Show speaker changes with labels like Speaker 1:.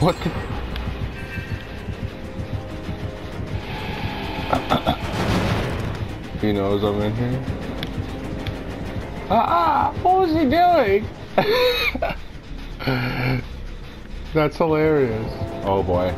Speaker 1: What the... he knows I'm in here. Ah! ah what was he doing? That's hilarious. Oh boy.